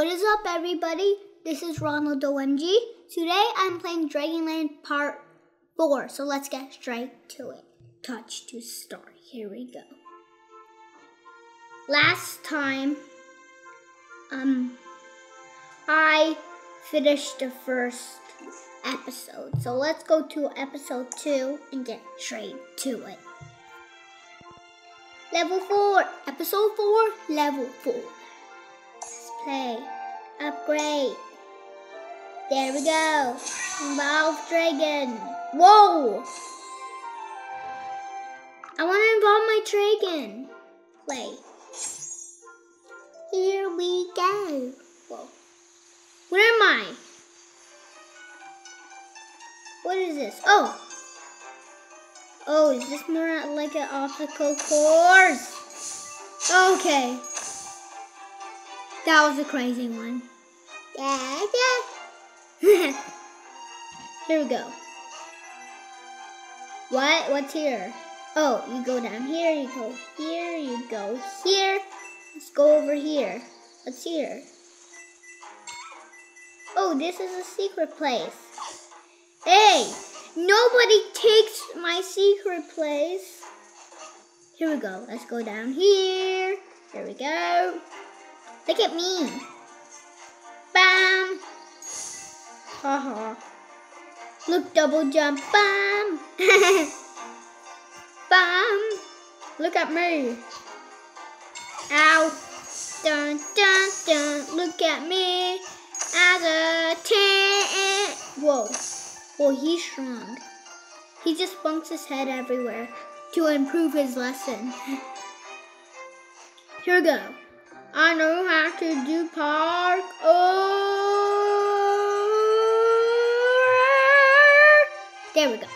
What is up, everybody? This is Ronald OMG. Today I'm playing Dragon Land Part 4, so let's get straight to it. Touch to start. Here we go. Last time, um, I finished the first episode, so let's go to episode 2 and get straight to it. Level 4, episode 4, level 4 play. Upgrade. There we go. Evolve Dragon. Whoa! I want to involve my dragon. Play. Here we go. Whoa. Where am I? What is this? Oh! Oh, is this more like an obstacle course? Okay. That was a crazy one. Yeah, yeah. here we go. What? What's here? Oh, you go down here, you go here, you go here. Let's go over here. What's here? Oh, this is a secret place. Hey, nobody takes my secret place. Here we go. Let's go down here. Here we go. Look at me. Bam. Haha. Look, double jump. Bam. Bam. Look at me. Ow. Dun, dun, dun. Look at me as a tent. Whoa. Whoa, he's strong. He just bunks his head everywhere to improve his lesson. Here we go. I know how to do park. There we go.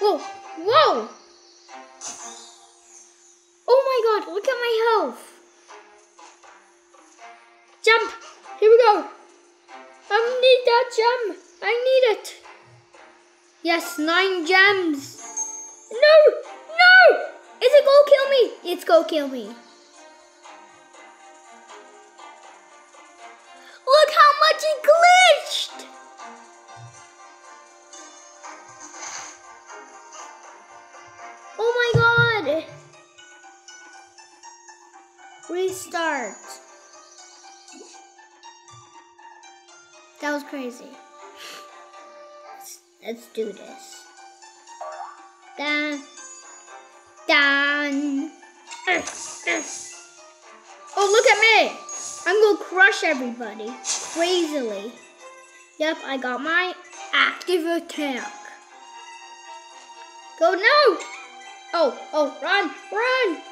Whoa, whoa! Oh my god, look at my health. Jump! Here we go. I need that gem. I need it. Yes, nine gems. No! No! Is it go kill me? It's go kill me. God! Restart. That was crazy. Let's, let's do this. Done. Done. Oh, look at me! I'm gonna crush everybody crazily. Yep, I got my active attack. Go no! Oh, oh, run, run!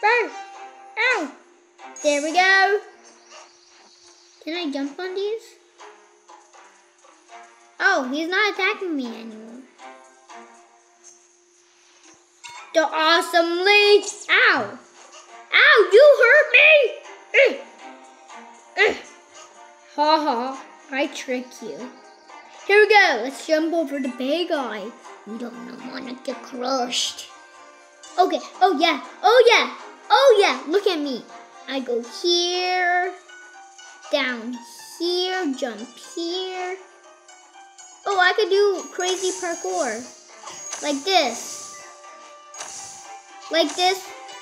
Run! Ow! There we go. Can I jump on these? Oh, he's not attacking me anymore. The awesomely! Ow! Ow, you hurt me! Uh, uh. Ha ha, I trick you. Here we go, let's jump over the big guy. You don't want to get crushed. Okay, oh yeah, oh yeah, oh yeah, look at me. I go here, down here, jump here. Oh, I could do crazy parkour. Like this. Like this.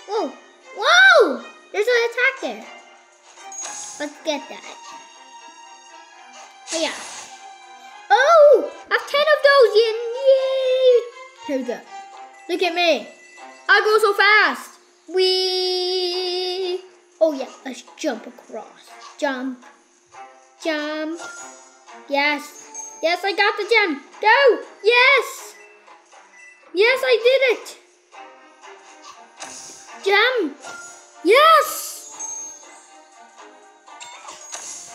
Whoa. Whoa! There's an attack there. Let's get that. Oh, yeah. Oh! I have ten of those in. Yay! Here we go. Look at me. I go so fast. We. Oh, yeah. Let's jump across. Jump. Jump. Yes. Yes, I got the gem. Go. Yes. Yes, I did it. Gem! Yes!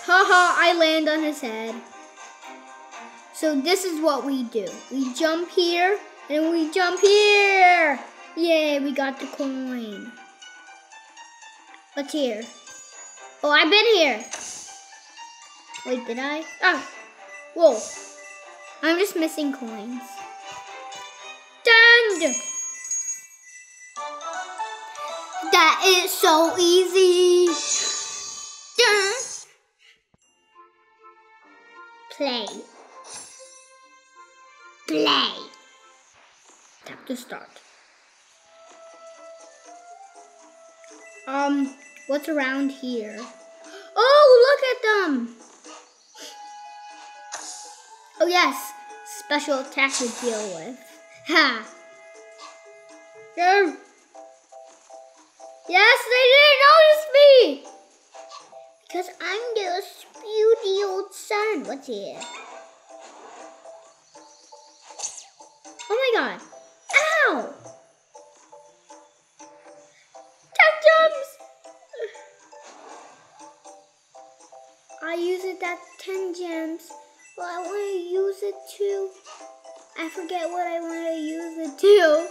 Haha, I land on his head. So this is what we do. We jump here, and we jump here. Yay, we got the coin. What's here? Oh, I've been here. Wait, did I? Ah, whoa. I'm just missing coins. Done! That is so easy. Dun. Play. Play. To start. Um, what's around here? Oh, look at them! Oh yes, special attack to deal with. Ha! Go! Yes, they didn't notice me! Because I'm the spooty old sun. What's here? Oh my god. Tech jumps! I use it at 10 gems. Well, I want to use it to. I forget what I want to use it to.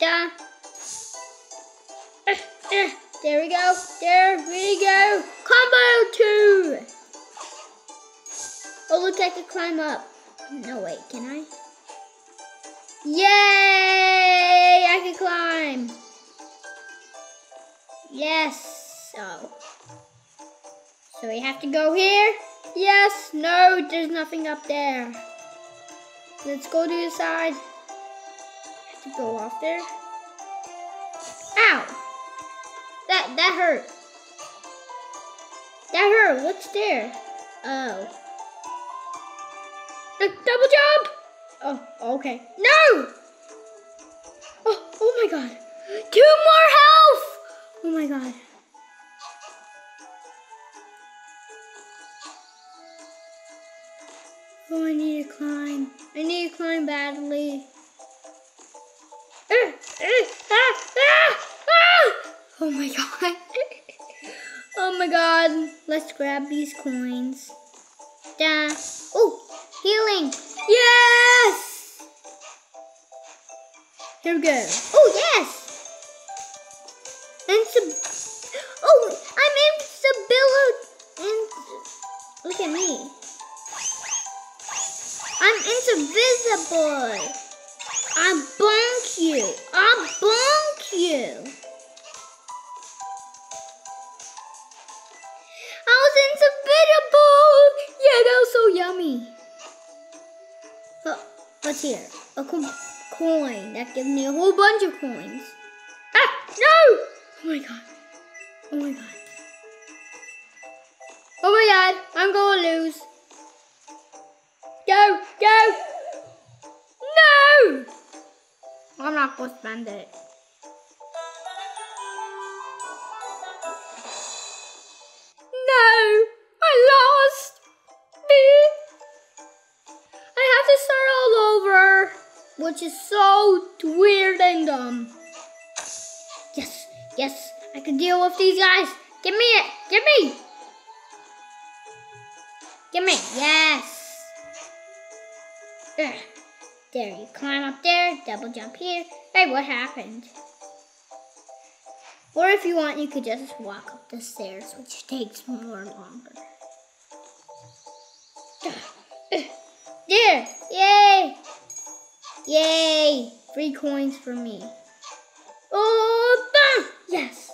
Duh. Uh, uh, there we go. There we go. Combo two. Oh, look, I can climb up. No, wait, can I? Yay! I can climb. Yes. Oh. So we have to go here? Yes. No, there's nothing up there. Let's go to the side. Have to go off there. Ow! That that hurt. That hurt. What's there? Oh. The double jump! Oh, okay. No! Oh, oh my god. Two more health! Oh my god. Oh, I need to climb. I need to climb badly. Ah, ah, ah, ah! Oh my god. oh my god. Let's grab these coins. Da. Oh, healing. Yes! Here we go. Oh, yes! Insub. Oh, I'm invincible. In Look at me. I'm invisible. What's here? A co coin. That gives me a whole bunch of coins. Ah, no! Oh my god. Oh my god. Oh my god, I'm gonna lose. Go, go! No! I'm not gonna spend it. Which is so weird and dumb. Yes, yes, I can deal with these guys. Give me it! Give me! Give me! Yes! Ugh. There, you climb up there, double jump here. Hey, what happened? Or if you want, you could just walk up the stairs, which takes more longer. There! Yay! Yay! Three coins for me. Oh! Yes!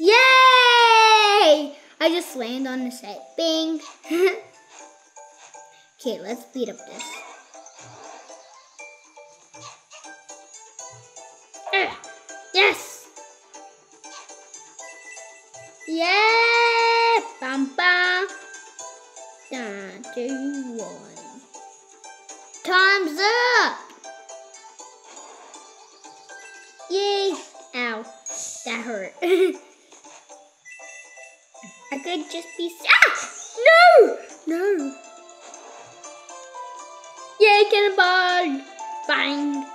Yay! I just land on the set. Bing! okay, let's beat up this. Uh, yes! Yeah! Bam bam! Two, one. Time's up! Yay! Ow. That hurt. I could just be. Ah! No! No! Yay, cannonball! Bang!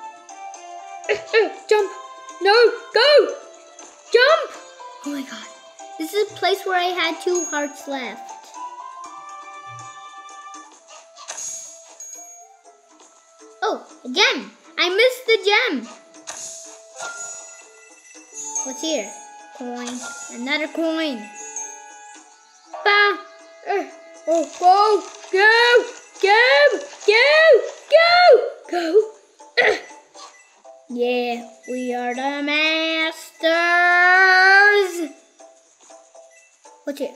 Jump! No! Go! Jump! Oh my god. This is a place where I had two hearts left. Oh, a gem! I missed the gem! What's here? Coin. Another coin. Ba! Uh, oh, go! Go! Go! Go! Go! Uh. Yeah, we are the masters. What's here?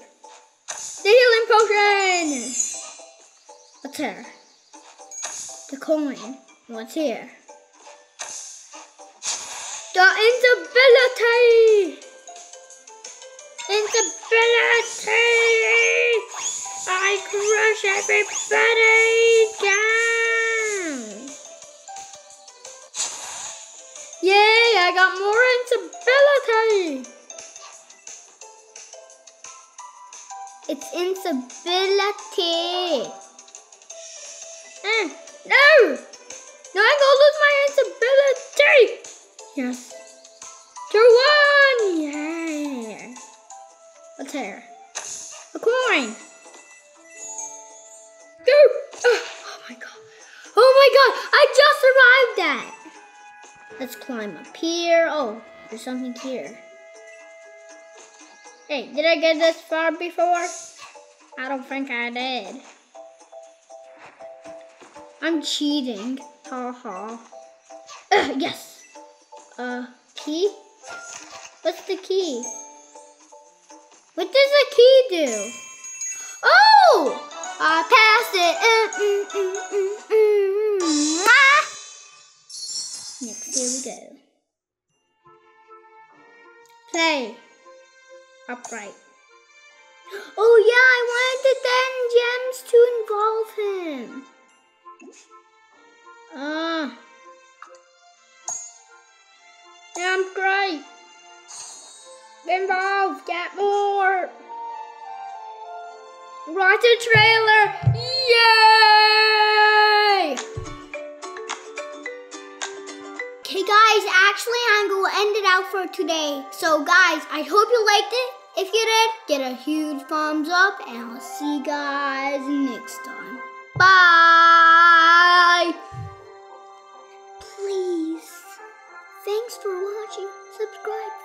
The healing potion. What's here? The coin. What's here? The invisibility. Invisibility. I crush everybody down. Yay, I got more instability. It's instability. Eh, no! No, I'm gonna lose my instability. Yes. Two, one, yeah. What's here? A coin. Go! Oh, oh my god. Oh my god, I just arrived at. Let's climb up here. Oh, there's something here. Hey, did I get this far before? I don't think I did. I'm cheating. Ha ha. Uh, yes. Uh, key? What's the key? What does the key do? Oh! I passed it. Mm, mm, mm, mm, mm. Ah! Next, here we go. Play. Upright. Oh yeah, I wanted the 10 gems to involve him. Ah. I'm great. Involved, get more. Watch the trailer. Yay! Okay guys, actually I'm going to end it out for today. So guys, I hope you liked it. If you did, get a huge thumbs up and I'll see you guys next time. Bye! Thanks for watching. Subscribe.